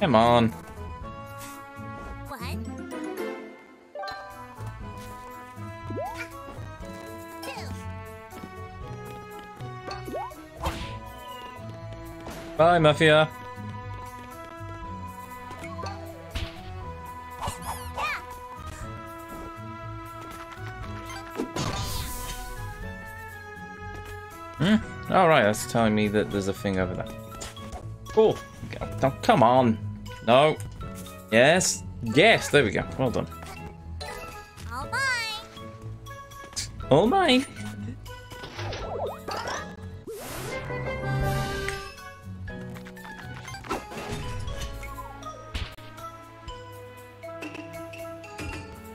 Come on. Bye, Mafia. Hmm. All right, that's telling me that there's a thing over there. Cool. Oh, come on. No. Yes. Yes. There we go. Well done. all mine. All mine.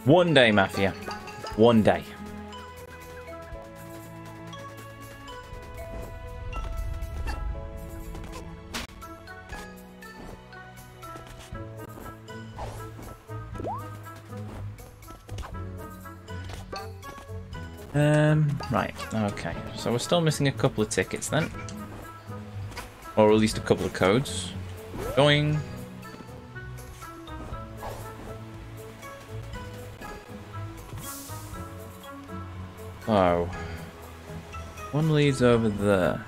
One day, Mafia. One day. Right, okay. So we're still missing a couple of tickets then. Or at least a couple of codes. Going. Oh. One leads over there.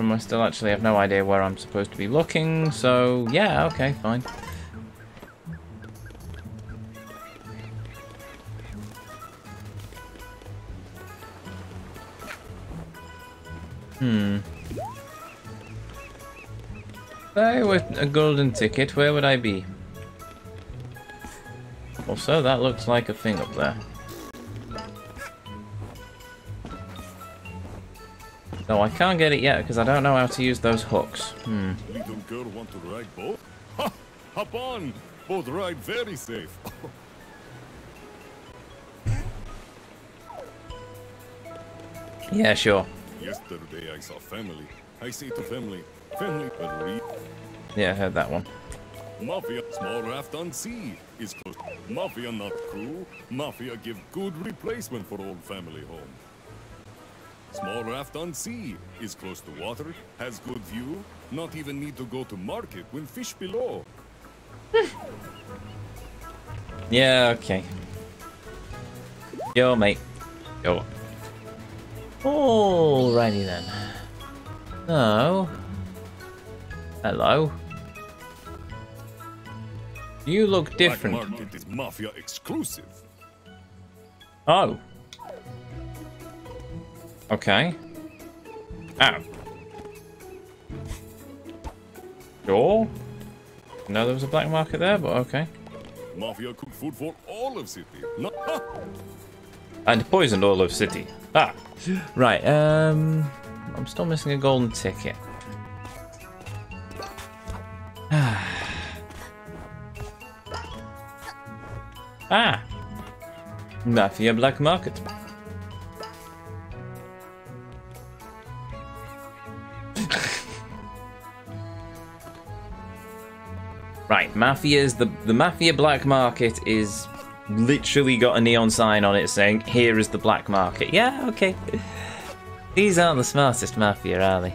From I still actually have no idea where I'm supposed to be looking, so yeah, okay, fine. Hmm. If I were a golden ticket, where would I be? Also, that looks like a thing up there. No, I can't get it yet because I don't know how to use those hooks. Hmm. Little girl want to ride boat? Ha! Hop on! Boat ride very safe. Yeah, sure. Yesterday I saw family. I say to family, family but read. Yeah, I heard that one. Mafia small raft on sea is close. Mafia not crew. Mafia give good replacement for old family home. Small raft on sea is close to water, has good view, not even need to go to market when fish below. Yeah, okay. Yo, mate. Yo. Alrighty then. So. Hello. You look different. Black market is mafia exclusive. Oh. Okay. Oh. Sure. No, there was a black market there, but okay. Mafia cook food for all of city. No, And poisoned all of city. Ah. Right, um... I'm still missing a golden ticket. ah! Mafia Black Market. Mafia's the the Mafia Black Market is literally got a neon sign on it saying, "Here is the black market." Yeah, okay. These aren't the smartest Mafia, are they?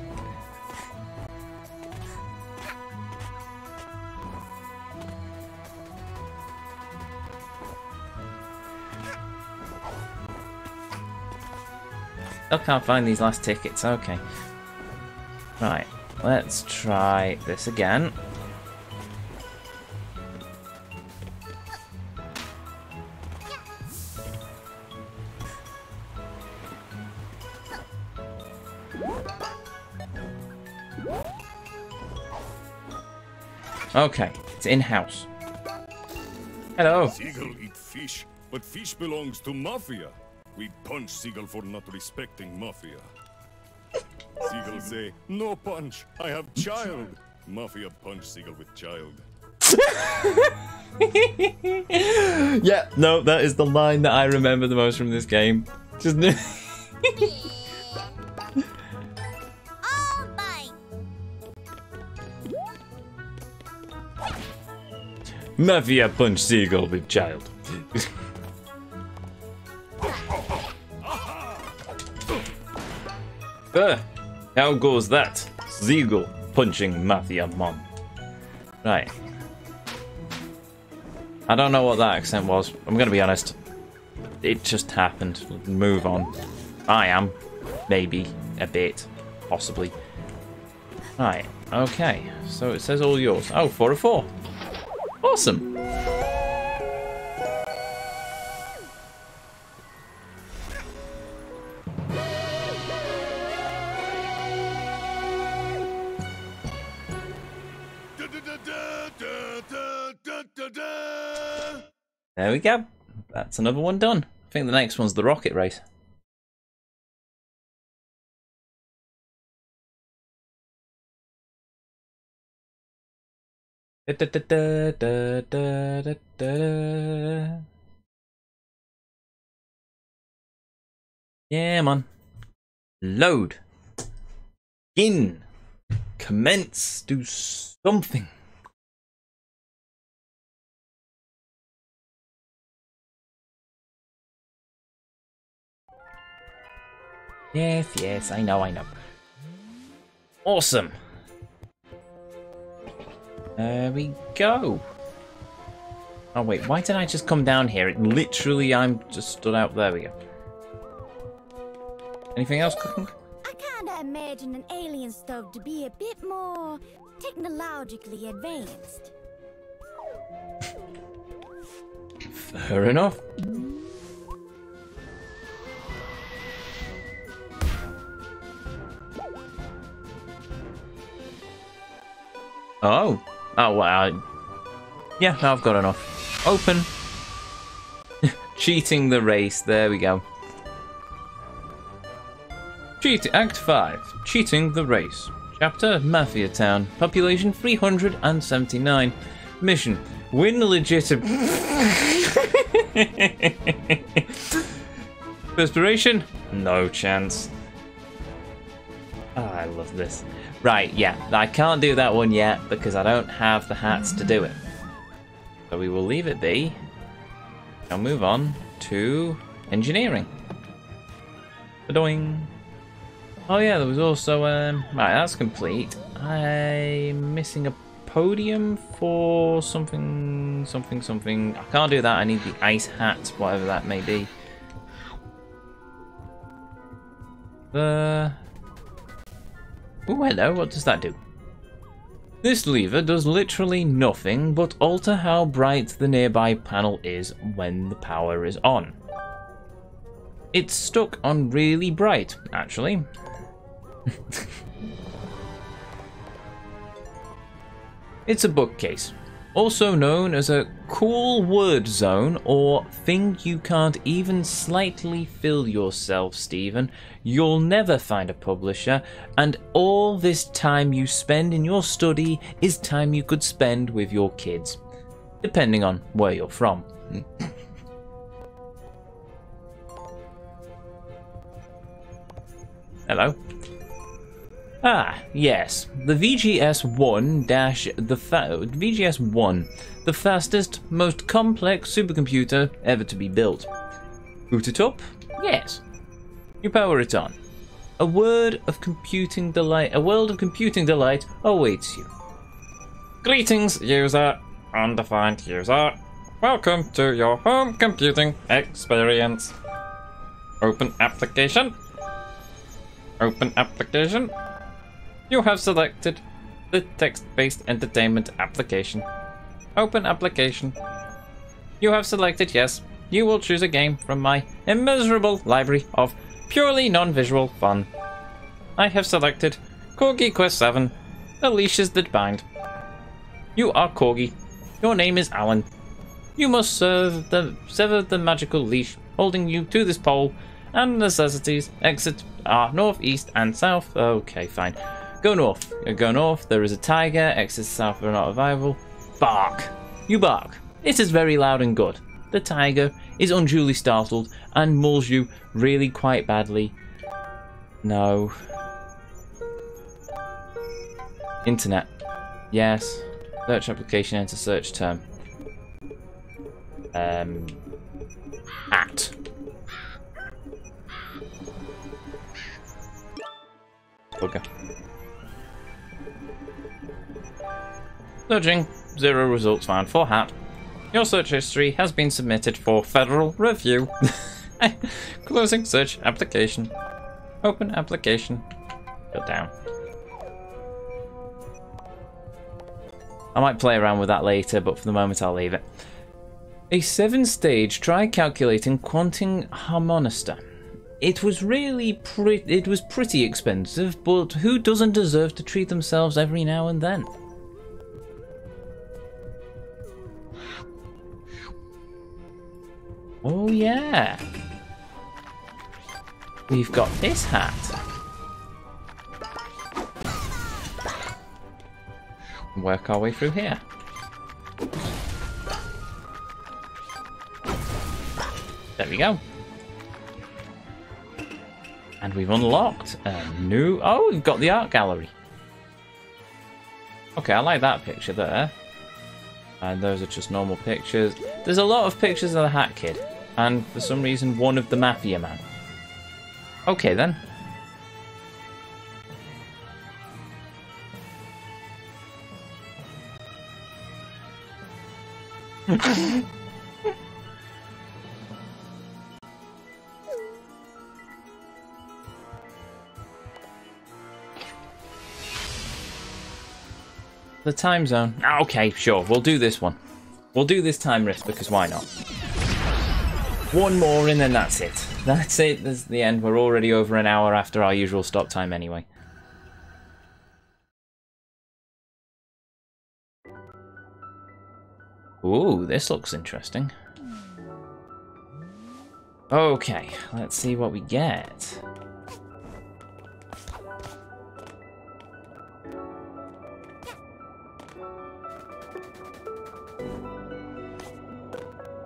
I can't find these last tickets. Okay. Right. Let's try this again. Okay, it's in-house. Hello. Seagull eat fish, but fish belongs to Mafia. We punch Seagull for not respecting Mafia. Seagull say, no punch, I have child. Mafia punch Seagull with child. yeah, no, that is the line that I remember the most from this game. Just Mafia punch seagull with child. uh, how goes that? Seagull punching Mafia mom. Right. I don't know what that accent was. I'm gonna be honest. It just happened. Move on. I am. Maybe. A bit. Possibly. Right. Okay. So it says all yours. Oh, four of four. Awesome. There we go. That's another one done. I think the next one's the rocket race. Da, da, da, da, da, da, da, da. Yeah, man. Load. In. Commence. Do something. Yes, yes, I know, I know. Awesome. There we go. Oh wait, why did I just come down here? It literally, I'm just stood out. There we go. Anything else cooking? I kinda imagine an alien stove to be a bit more technologically advanced. Fair enough. Oh. Oh, wow. Yeah, I've got enough. Open. Cheating the race. There we go. Cheat Act 5. Cheating the race. Chapter Mafia Town. Population 379. Mission. Win legitimate. Perspiration? No chance. Oh, I love this. Right, yeah, I can't do that one yet because I don't have the hats to do it. So we will leave it be. I'll move on to engineering. Doing. Oh yeah, there was also um. Right, that's complete. I'm missing a podium for something, something, something. I can't do that. I need the ice hat, whatever that may be. The Oh, hello, what does that do? This lever does literally nothing but alter how bright the nearby panel is when the power is on. It's stuck on really bright, actually. it's a bookcase, also known as a cool word zone or thing you can't even slightly fill yourself, Stephen. You'll never find a publisher, and all this time you spend in your study is time you could spend with your kids, depending on where you're from. Hello. Ah, yes, the VGS-1 dash the VGS-1, the fastest, most complex supercomputer ever to be built. Boot it up? Yes. You power it on. A word of computing delight, a world of computing delight awaits you. Greetings, user, undefined user. Welcome to your home computing experience. Open application. Open application. You have selected the text-based entertainment application. Open application. You have selected yes. You will choose a game from my immeasurable library of purely non-visual fun. I have selected Corgi Quest 7, The Leashes That Bind. You are Corgi. Your name is Alan. You must the sever the magical leash holding you to this pole and necessities exit are north, east, and south. Okay, fine. Go north. Go north. There is a tiger. Exit south for not available. Bark. You bark. It is very loud and good. The tiger is unduly startled and mauls you really quite badly. No. Internet. Yes. Search application, enter search term. Um, hat. Bugger. Searching. Zero results found for hat. Your search history has been submitted for federal review. Closing search application. Open application. Shut down. I might play around with that later, but for the moment I'll leave it. A seven stage try calculating quantum harmonistor. It was really pretty it was pretty expensive, but who doesn't deserve to treat themselves every now and then? Oh yeah. We've got this hat. Work our way through here. There we go. And we've unlocked a new... Oh, we've got the art gallery. Okay, I like that picture there. And those are just normal pictures. There's a lot of pictures of the Hat Kid. And for some reason, one of the Mafia Man. Okay, then. the time zone. Ah, Okay, sure. We'll do this one. We'll do this time rift because why not? One more and then that's it. That's it. That's the end. We're already over an hour after our usual stop time anyway. Ooh, this looks interesting. Okay, let's see what we get.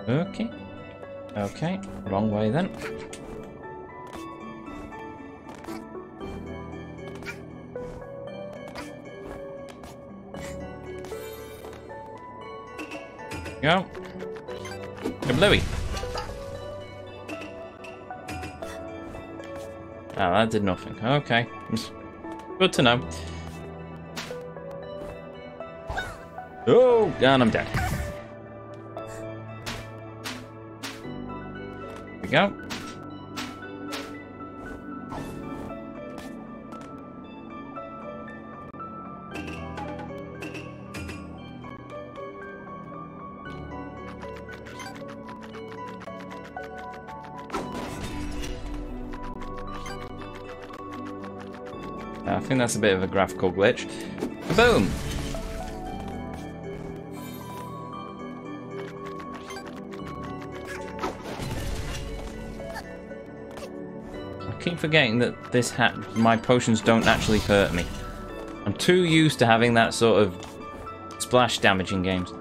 Okay. Okay, wrong way then. Go. Kablooey. Oh, ah, that did nothing. Okay. Good to know. Oh, and I'm dead. Go. I think that's a bit of a graphical glitch. Boom! Keep forgetting that this hat, my potions don't actually hurt me. I'm too used to having that sort of splash damage in games.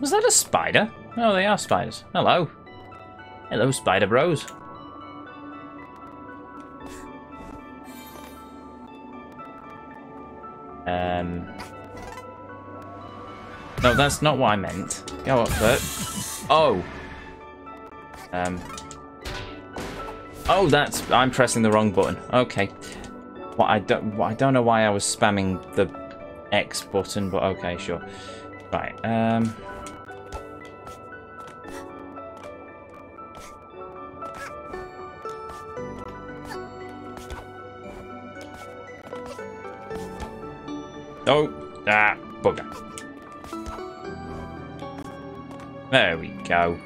Was that a spider? Oh, they are spiders. Hello. Hello, Spider Bros. Um. No, that's not what I meant. Go up there. Oh. Um. Oh, that's. I'm pressing the wrong button. Okay. What I don't. I don't know why I was spamming the X button, but okay, sure. Right. Um. Oh, ah, bugger. There we go.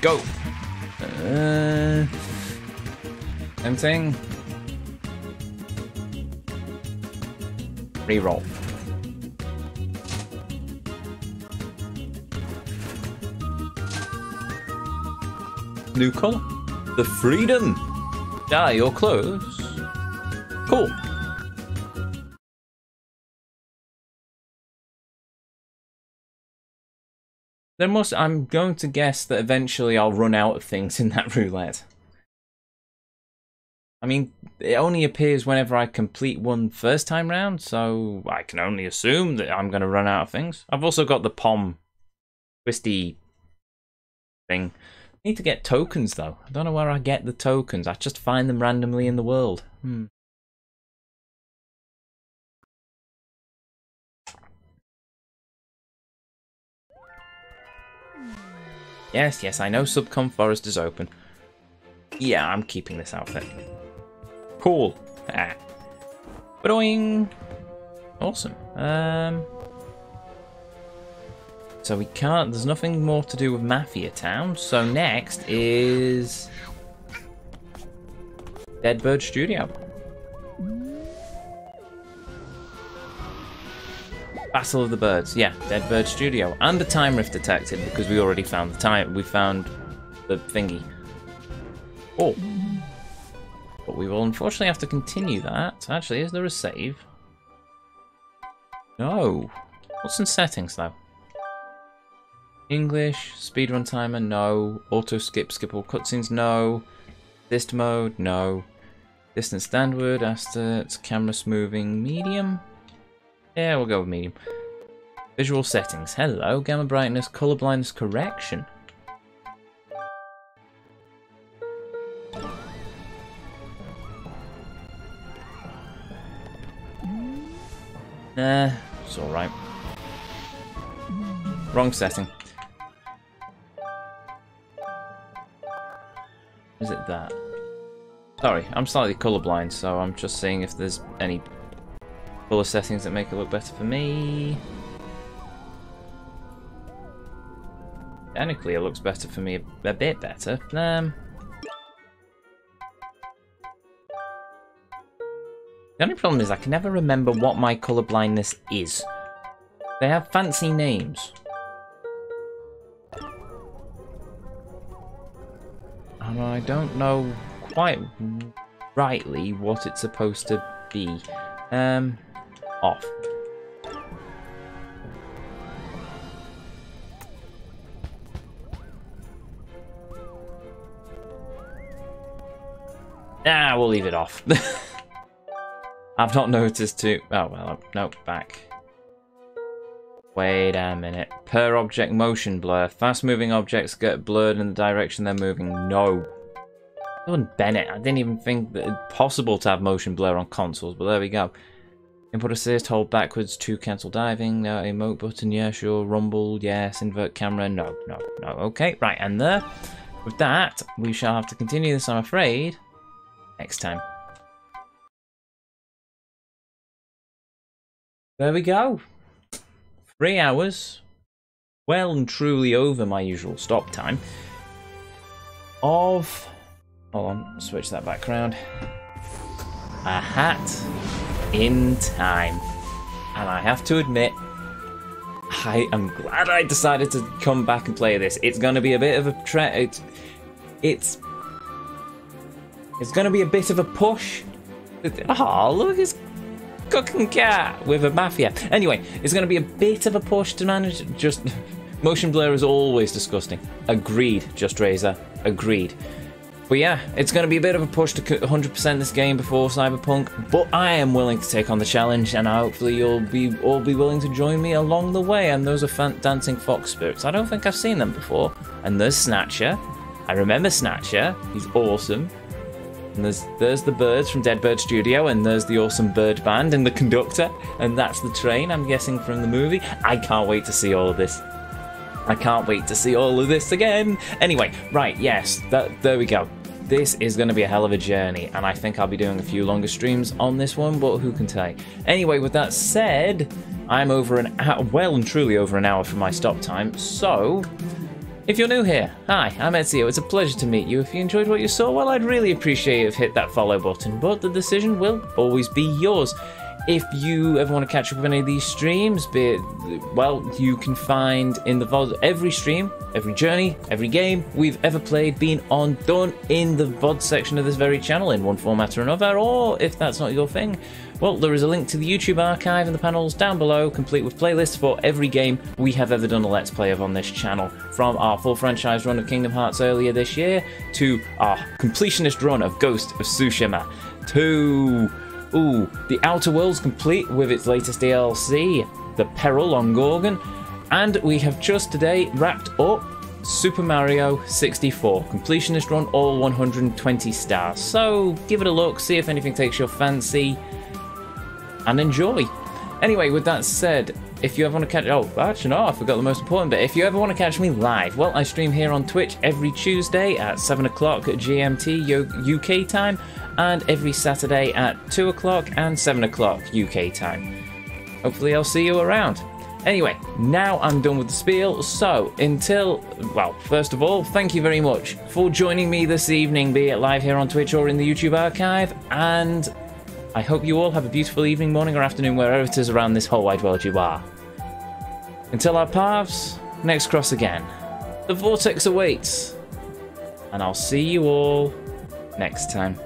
Go. Uh, anything? Reroll. New color. The freedom. Dye your clothes. Cool. There must. I'm going to guess that eventually I'll run out of things in that roulette. I mean, it only appears whenever I complete one first time round, so I can only assume that I'm going to run out of things. I've also got the pom twisty thing. Need to get tokens though. I don't know where I get the tokens. I just find them randomly in the world. Hmm. Yes, yes, I know Subcon Forest is open. Yeah, I'm keeping this outfit. Cool. Ah. Boing. Awesome. Um. So we can't. There's nothing more to do with Mafia Town. So next is Dead Bird Studio. Battle of the Birds. Yeah, Dead Bird Studio and a time rift detected because we already found the time. We found the thingy. Oh. But we will unfortunately have to continue that. Actually, is there a save? No. What's in settings though? English, speedrun timer, no. Auto skip, skip all cutscenes, no. Dist mode, no. Distance standard, assets, camera smoothing, medium. Yeah, we'll go with medium. Visual settings, hello. Gamma brightness, color blindness correction. Nah, it's alright. Wrong setting. That? Sorry, I'm slightly colorblind, so I'm just seeing if there's any color settings that make it look better for me. Technically, it looks better for me a, bit better. Um, the only problem is I can never remember what my color blindness is. They have fancy names. And I don't know quite rightly what it's supposed to be. Um, off. Ah, we'll leave it off. I've not noticed too. Oh well, no, back. Wait a minute. Per object motion blur. Fast moving objects get blurred in the direction they're moving. No. Even Bennett, I didn't even think that it's possible to have motion blur on consoles, but there we go. Input assist, hold backwards to cancel diving. No, emote button, yeah, sure. Rumble, yes. Invert camera, no, no, no. Okay, right, and there. With that, we shall have to continue this, I'm afraid, next time. There we go. Three hours. Well and truly over my usual stop time. Of... Hold on, switch that background. A hat in time. And I have to admit, I am glad I decided to come back and play this. It's going to be a bit of a tre- it's it's it's going to be a bit of a push. Oh, look, it's cooking cat with a mafia. Anyway, it's going to be a bit of a push to manage. Just motion blur is always disgusting. Agreed, Just Razor. Agreed. But yeah, it's going to be a bit of a push to 100% this game before Cyberpunk, but I am willing to take on the challenge, and hopefully you'll be all be willing to join me along the way. And those are dancing fox spirits. I don't think I've seen them before. And there's Snatcher. I remember Snatcher. He's awesome. And there's there's the birds from Dead Bird Studio, and there's the awesome bird band and the conductor, and that's the train. I'm guessing from the movie. I can't wait to see all of this. I can't wait to see all of this again. Anyway, right, yes, that, there we go this is going to be a hell of a journey, and I think I'll be doing a few longer streams on this one, but who can tell? Anyway, with that said, I'm over an hour, well and truly over an hour from my stop time, so if you're new here, hi, I'm Ezio. It's a pleasure to meet you. If you enjoyed what you saw, well, I'd really appreciate if you hit that follow button, but the decision will always be yours. If you ever want to catch up with any of these streams, be well, you can find in the VOD every stream, every journey, every game we've ever played being on done in the VOD section of this very channel in one format or another, or if that's not your thing, well, there is a link to the YouTube archive in the panels down below, complete with playlists for every game we have ever done a Let's Play of on this channel. From our full franchise run of Kingdom Hearts earlier this year, to our completionist run of Ghost of Tsushima, to, ooh, The Outer Worlds complete with its latest DLC, The Peril on Gorgon, and we have just today wrapped up Super Mario 64. Completionist run, all 120 stars. So give it a look, see if anything takes your fancy and enjoy. Anyway, with that said, if you ever want to catch oh actually no, I forgot the most important bit. If you ever want to catch me live, well I stream here on Twitch every Tuesday at 7 o'clock GMT UK time and every Saturday at 2 o'clock and 7 o'clock UK time. Hopefully I'll see you around. Anyway, now I'm done with the spiel, so until, well, first of all, thank you very much for joining me this evening, be it live here on Twitch or in the YouTube archive, and I hope you all have a beautiful evening, morning, or afternoon, wherever it is around this whole wide world you are. Until our paths next cross again, the vortex awaits, and I'll see you all next time.